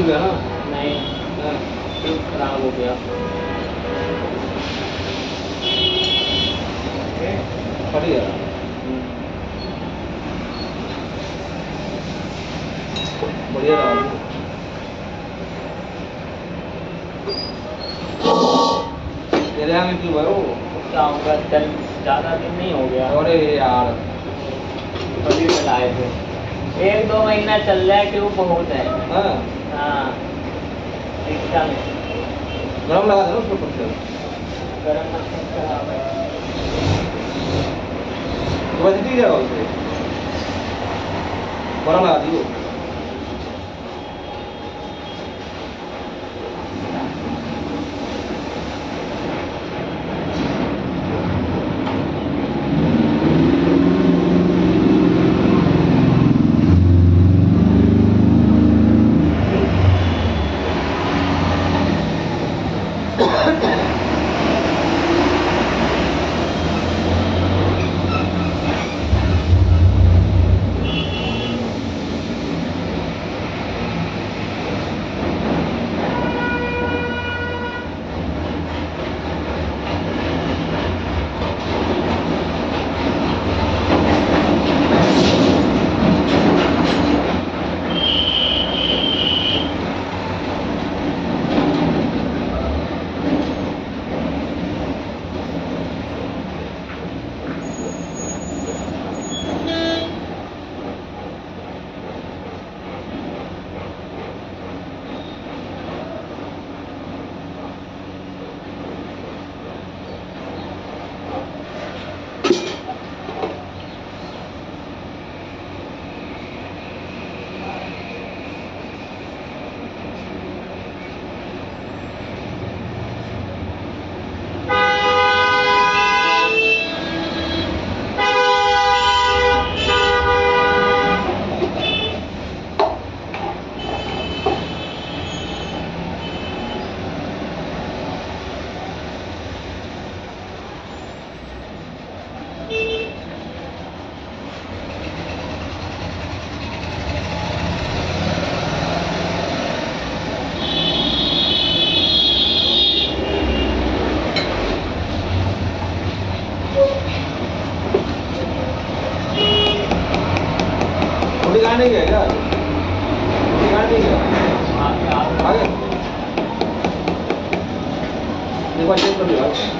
हिल चुका ना नहीं खराब हो गया। फट गया बढ़िया रहा। तेरे में क्यों वो क्या होगा चल ज़्यादा दिन नहीं हो गया। अरे यार। अभी चलाए थे। एक दो महीना चल रहा है ट्यूब बहुत है। हाँ। गरम लगा दे ना उसको पत्थर गर्म मशीन खराब तो वैसे ठीक जाएगा उसे। गरम लगा दियो रोटी खाने गया क्या? दिखाने गए? आगे एक बार चेक कर लिया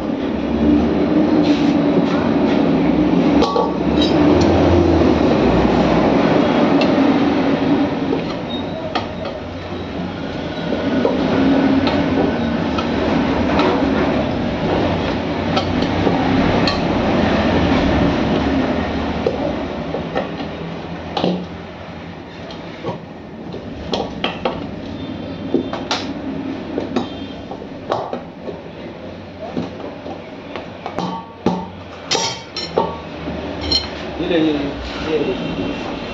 对对对